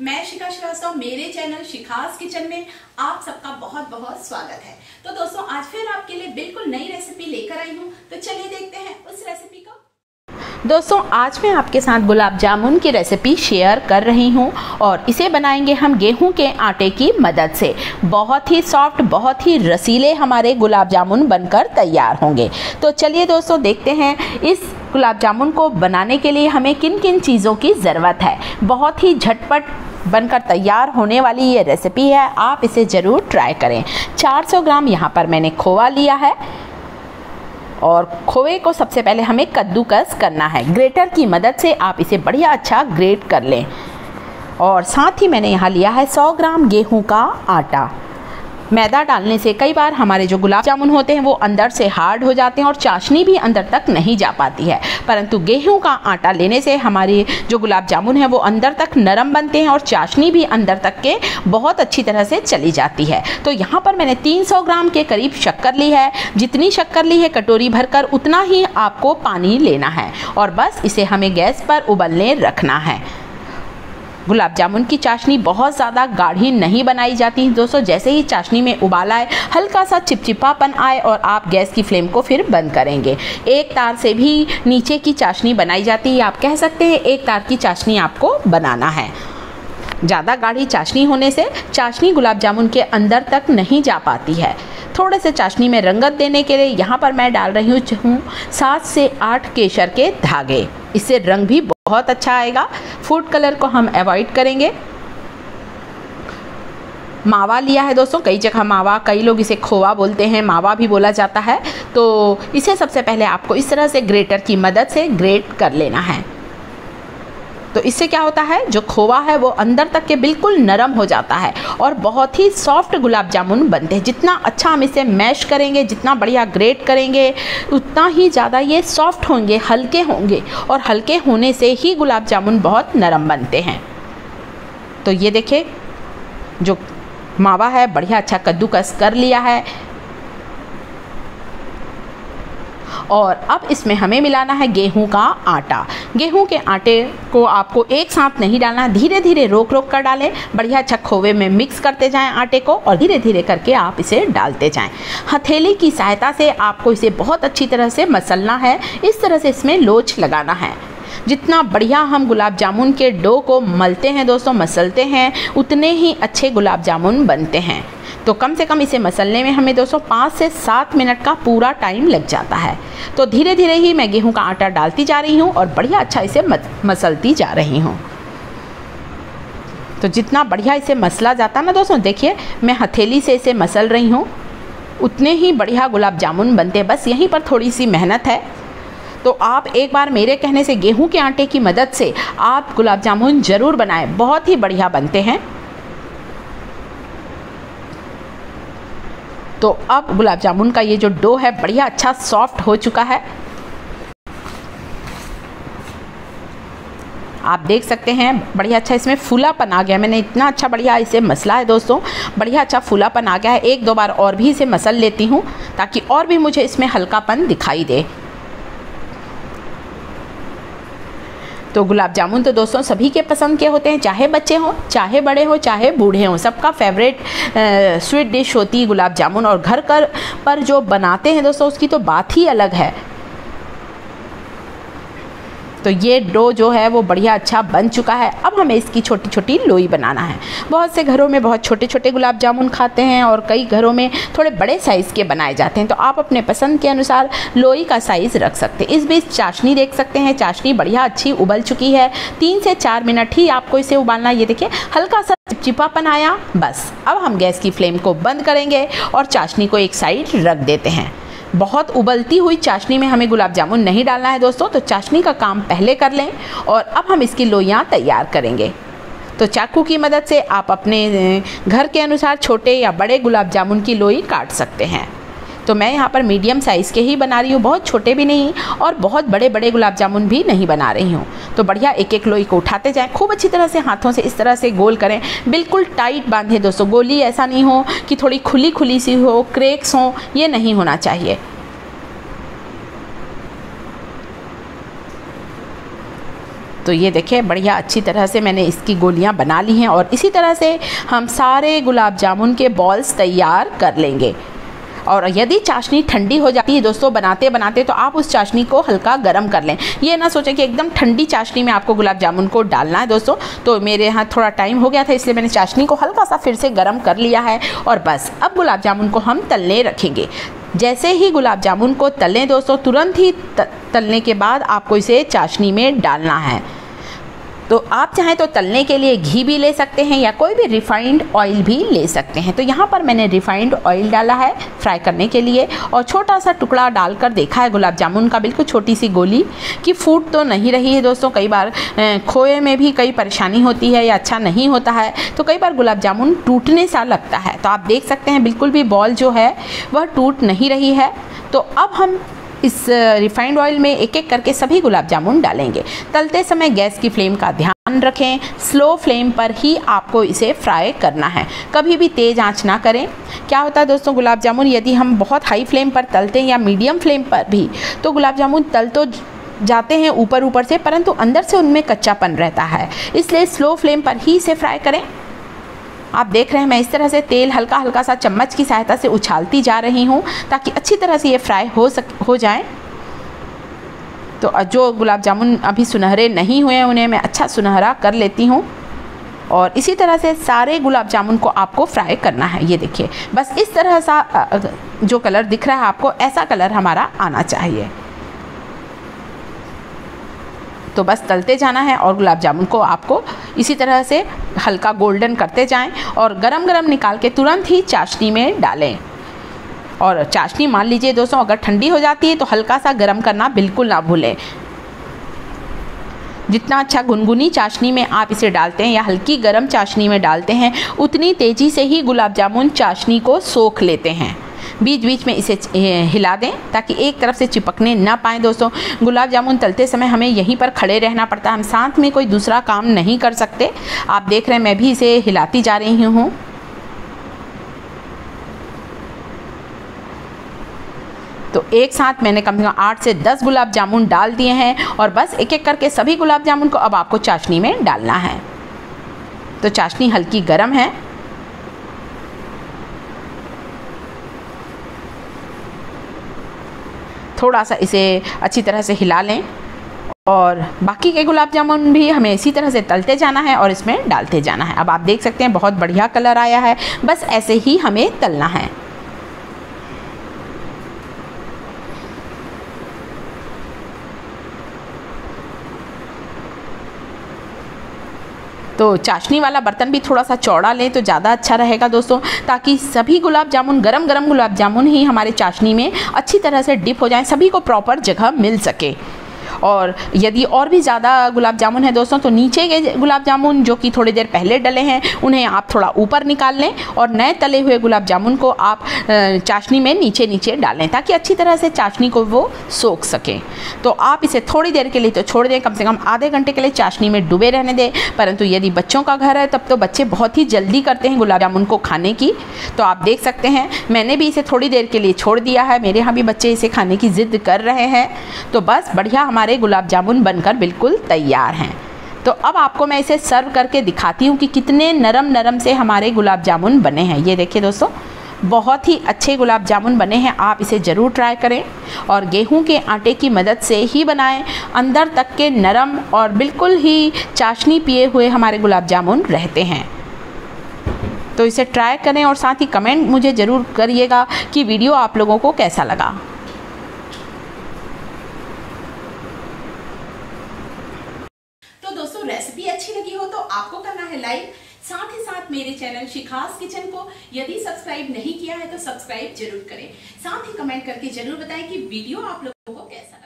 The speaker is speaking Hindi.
मैं शिखा श्रीवास्तव, मेरे चैनल शिखास किचन में आप सबका बहुत बहुत स्वागत है। तो दोस्तों, आज फिर आपके लिए बिल्कुल नई रेसिपी लेकर आई हूँ। तो चलिए देखते हैं उस रेसिपी को। दोस्तों, आज मैं आपके साथ गुलाब जामुन की रेसिपी शेयर कर रही हूँ और इसे बनाएँगे हम गेहूँ के आटे की मदद से। बहुत ही सॉफ्ट बहुत ही रसीले हमारे गुलाब जामुन बनकर तैयार होंगे। तो चलिए दोस्तों, देखते हैं इस गुलाब जामुन को बनाने के लिए हमें किन किन चीज़ों की ज़रूरत है? बहुत ही झटपट बनकर तैयार होने वाली ये रेसिपी है, आप इसे ज़रूर ट्राई करें। 400 ग्राम यहाँ पर मैंने खोवा लिया है। और खोए को सबसे पहले हमें कद्दूकस करना है। ग्रेटर की मदद से आप इसे बढ़िया अच्छा ग्रेट कर लें। और साथ ही मैंने यहाँ लिया है 100 ग्राम गेहूँ का आटा। मैदा डालने से कई बार हमारे जो गुलाब जामुन होते हैं वो अंदर से हार्ड हो जाते हैं और चाशनी भी अंदर तक नहीं जा पाती है। परंतु गेहूँ का आटा लेने से हमारे जो गुलाब जामुन है वो अंदर तक नरम बनते हैं और चाशनी भी अंदर तक के बहुत अच्छी तरह से चली जाती है। तो यहाँ पर मैंने 300 ग्राम के करीब शक्कर ली है। जितनी शक्कर ली है कटोरी भरकर उतना ही आपको पानी लेना है। और बस इसे हमें गैस पर उबलने रखना है। गुलाब जामुन की चाशनी बहुत ज़्यादा गाढ़ी नहीं बनाई जाती। दोस्तों, जैसे ही चाशनी में उबाल आए, हल्का सा चिपचिपापन आए और आप गैस की फ्लेम को फिर बंद करेंगे। एक तार से भी नीचे की चाशनी बनाई जाती है। आप कह सकते हैं एक तार की चाशनी आपको बनाना है। ज़्यादा गाढ़ी चाशनी होने से चाशनी गुलाब जामुन के अंदर तक नहीं जा पाती है। थोड़े से चाशनी में रंगत देने के लिए यहाँ पर मैं डाल रही हूँ सात से आठ केसर के धागे। इससे रंग भी बहुत अच्छा आएगा। फ़ूड कलर को हम अवॉइड करेंगे। मावा लिया है दोस्तों, कई जगह मावा, कई लोग इसे खोवा बोलते हैं, मावा भी बोला जाता है। तो इसे सबसे पहले आपको इस तरह से ग्रेटर की मदद से ग्रेट कर लेना है। तो इससे क्या होता है? जो खोवा है, वो अंदर तक के बिल्कुल नरम हो जाता है और बहुत ही सॉफ्ट गुलाब जामुन बनते हैं। जितना अच्छा हम इसे मैश करेंगे, जितना बढ़िया ग्रेट करेंगे, उतना ही ज़्यादा ये सॉफ्ट होंगे, हल्के होंगे और हल्के होने से ही गुलाब जामुन बहुत नरम बनते हैं। तो ये देखिए, जो मावा है, बढ़िया अच्छा कद्दूकस कर लिया है। और अब इसमें हमें मिलाना है गेहूँ का आटा। गेहूँ के आटे को आपको एक साथ नहीं डालना धीरे धीरे रोक रोक कर डालें। बढ़िया अच्छा खोवे में मिक्स करते जाएँ आटे को और धीरे धीरे करके आप इसे डालते जाएँ। हथेली की सहायता से आपको इसे बहुत अच्छी तरह से मसलना है। इस तरह से इसमें लोच लगाना है। जितना बढ़िया हम गुलाब जामुन के डो को मलते हैं दोस्तों, मसलते हैं, उतने ही अच्छे गुलाब जामुन बनते हैं। तो कम से कम इसे मसलने में हमें दोस्तों पाँच से सात मिनट का पूरा टाइम लग जाता है। तो धीरे धीरे ही मैं गेहूँ का आटा डालती जा रही हूँ और बढ़िया अच्छा इसे मसलती जा रही हूँ। तो जितना बढ़िया इसे मसला जाता ना दोस्तों, देखिए, मैं हथेली से इसे मसल रही हूँ। उतने ही बढ़िया गुलाब जामुन बनते बस यहीं पर थोड़ी सी मेहनत है। तो आप एक बार मेरे कहने से गेहूँ के आटे की मदद से आप गुलाब जामुन ज़रूर बनाएँ, बहुत ही बढ़िया बनते हैं। तो अब गुलाब जामुन का ये जो डो है, बढ़िया अच्छा सॉफ्ट हो चुका है। आप देख सकते हैं, बढ़िया अच्छा इसमें फूलापन आ गया। मैंने इतना अच्छा बढ़िया इसे मसला है दोस्तों, बढ़िया अच्छा फूलापन आ गया है। एक दो बार और भी इसे मसल लेती हूँ, ताकि और भी मुझे इसमें हल्कापन दिखाई दे। तो गुलाब जामुन तो दोस्तों सभी के पसंद के होते हैं, चाहे बच्चे हों, चाहे बड़े हों, चाहे बूढ़े हों। सबका फेवरेट स्वीट डिश होती है गुलाब जामुन और घर कर, पर जो बनाते हैं दोस्तों उसकी तो बात ही अलग है। तो ये डो जो है वो बढ़िया अच्छा बन चुका है। अब हमें इसकी छोटी छोटी लोई बनाना है। बहुत से घरों में बहुत छोटे छोटे गुलाब जामुन खाते हैं और कई घरों में थोड़े बड़े साइज़ के बनाए जाते हैं। तो आप अपने पसंद के अनुसार लोई का साइज़ रख सकते हैं। इस बीच चाशनी देख सकते हैं। चाशनी बढ़िया अच्छी उबल चुकी है। तीन से चार मिनट ही आपको इसे उबालना ये देखिए, हल्का सा चिपचिपापन आया। बस, अब हम गैस की फ्लेम को बंद करेंगे और चाशनी को एक साइड रख देते हैं। बहुत उबलती हुई चाशनी में हमें गुलाब जामुन नहीं डालना है दोस्तों तो चाशनी का काम पहले कर लें और अब हम इसकी लोइयाँ तैयार करेंगे। तो चाकू की मदद से आप अपने घर के अनुसार छोटे या बड़े गुलाब जामुन की लोई काट सकते हैं। तो मैं यहाँ पर मीडियम साइज़ के ही बना रही हूँ, बहुत छोटे भी नहीं और बहुत बड़े बड़े गुलाब जामुन भी नहीं बना रही हूँ। तो बढ़िया एक एक लोई को उठाते जाएँ, खूब अच्छी तरह से हाथों से इस तरह से गोल करें, बिल्कुल टाइट बांधे दोस्तों, गोली ऐसा नहीं हो कि थोड़ी खुली खुली सी हो क्रेक्स हो, ये नहीं होना चाहिए। तो ये देखिए बढ़िया अच्छी तरह से मैंने इसकी गोलियाँ बना ली हैं और इसी तरह से हम सारे गुलाब जामुन के बॉल्स तैयार कर लेंगे। और यदि चाशनी ठंडी हो जाती है दोस्तों, बनाते बनाते तो आप उस चाशनी को हल्का गर्म कर लें। ये ना सोचें कि एकदम ठंडी चाशनी में आपको गुलाब जामुन को डालना है दोस्तों तो मेरे यहाँ थोड़ा टाइम हो गया था, इसलिए मैंने चाशनी को हल्का सा फिर से गर्म कर लिया है और बस, अब गुलाब जामुन को हम तलने रखेंगे। जैसे ही गुलाब जामुन को तलें दोस्तों, तुरंत ही तलने के बाद आपको इसे चाशनी में डालना है। तो आप चाहें तो तलने के लिए घी भी ले सकते हैं या कोई भी रिफाइंड ऑयल भी ले सकते हैं। तो यहाँ पर मैंने रिफाइंड ऑयल डाला है। फ्राई करने के लिए और छोटा सा टुकड़ा डालकर देखा है गुलाब जामुन का, बिल्कुल छोटी सी गोली कि फूट तो नहीं रही है दोस्तों। कई बार खोए में भी कई परेशानी होती है या अच्छा नहीं होता है तो कई बार गुलाब जामुन टूटने सा लगता है। तो आप देख सकते हैं, बिल्कुल भी बॉल जो है, वह टूट नहीं रही है। तो अब हम इस रिफाइंड ऑयल में एक एक करके सभी गुलाब जामुन डालेंगे। तलते समय गैस की फ्लेम का ध्यान रखें। स्लो फ्लेम पर ही आपको इसे फ्राई करना है। कभी भी तेज़ आँच ना करें। क्या होता है दोस्तों, गुलाब जामुन यदि हम बहुत हाई फ्लेम पर तलते हैं या मीडियम फ्लेम पर भी तो गुलाब जामुन तल तो जाते हैं ऊपर ऊपर से, परंतु अंदर से उनमें कच्चापन रहता है। इसलिए स्लो फ्लेम पर ही इसे फ्राई करें। आप देख रहे हैं, मैं इस तरह से तेल हल्का हल्का सा चम्मच की सहायता से उछालती जा रही हूँ ताकि अच्छी तरह से ये फ्राई हो सक, हो जाए। तो जो गुलाब जामुन अभी सुनहरे नहीं हुए हैं, उन्हें मैं अच्छा सुनहरा कर लेती हूँ। और इसी तरह से सारे गुलाब जामुन को आपको फ्राई करना है, ये देखिए। बस इस तरह सा जो कलर दिख रहा है, आपको ऐसा कलर हमारा आना चाहिए। तो बस तलते जाना है और गुलाब जामुन को आपको इसी तरह से हल्का गोल्डन करते जाएँ और गरम गरम निकाल के तुरंत ही चाशनी में डालें। और चाशनी मान लीजिए दोस्तों, अगर ठंडी हो जाती है तो हल्का सा गर्म करना बिल्कुल ना भूलें। जितना अच्छा गुनगुनी चाशनी में आप इसे डालते हैं या हल्की गर्म चाशनी में डालते हैं, उतनी तेज़ी से ही गुलाब जामुन चाशनी को सोख लेते हैं। बीच बीच में इसे हिला दें ताकि एक तरफ़ से चिपकने ना पाए दोस्तों। गुलाब जामुन तलते समय हमें यहीं पर खड़े रहना पड़ता है। हम साथ में कोई दूसरा काम नहीं कर सकते। आप देख रहे हैं, मैं भी इसे हिलाती जा रही हूँ। तो एक साथ मैंने कम से कम आठ से दस गुलाब जामुन डाल दिए हैं और बस एक एक करके सभी गुलाब जामुन को अब आपको चाशनी में डालना है। तो चाशनी हल्की गर्म है। थोड़ा सा इसे अच्छी तरह से हिला लें। और बाकी के गुलाब जामुन भी हमें इसी तरह से तलते जाना है और इसमें डालते जाना है। अब आप देख सकते हैं, बहुत बढ़िया कलर आया है। बस ऐसे ही हमें तलना है। तो चाशनी वाला बर्तन भी थोड़ा सा चौड़ा लें तो ज़्यादा अच्छा रहेगा दोस्तों, ताकि सभी गुलाब जामुन, गरम गरम गुलाब जामुन ही हमारे चाशनी में अच्छी तरह से डिप हो जाएँ, सभी को प्रॉपर जगह मिल सके। और यदि और भी ज़्यादा गुलाब जामुन है दोस्तों तो नीचे के गुलाब जामुन जो कि थोड़ी देर पहले डले हैं, उन्हें आप थोड़ा ऊपर निकाल लें और नए तले हुए गुलाब जामुन को आप चाशनी में नीचे नीचे डालें ताकि अच्छी तरह से चाशनी को वो सोख सकें। तो आप इसे थोड़ी देर के लिए तो छोड़ दें, कम से कम आधे घंटे के लिए चाशनी में डूबे रहने दें, परंतु यदि बच्चों का घर है, तब तो बच्चे बहुत ही जल्दी करते हैं गुलाब जामुन को खाने की। तो आप देख सकते हैं, मैंने भी इसे थोड़ी देर के लिए छोड़ दिया है, मेरे यहाँ भी बच्चे इसे खाने की ज़िद्द कर रहे हैं। तो बस बढ़िया हमारे हमारे गुलाब जामुन बनकर बिल्कुल तैयार हैं। तो अब आपको मैं इसे सर्व करके दिखाती हूँ कि कितने नरम नरम से हमारे गुलाब जामुन बने हैं। ये देखिए दोस्तों, बहुत ही अच्छे गुलाब जामुन बने हैं। आप इसे ज़रूर ट्राई करें और गेहूँ के आटे की मदद से ही बनाएँ। अंदर तक के नरम और बिल्कुल ही चाशनी पिए हुए हमारे गुलाब जामुन रहते हैं। तो इसे ट्राई करें और साथ ही कमेंट मुझे ज़रूर करिएगा कि वीडियो आप लोगों को कैसा लगा। लाइक साथ ही साथ मेरे चैनल शिखास किचन को यदि सब्सक्राइब नहीं किया है तो सब्सक्राइब ज़रूर करें। साथ ही कमेंट करके ज़रूर बताएँ कि वीडियो आप लोगों को कैसा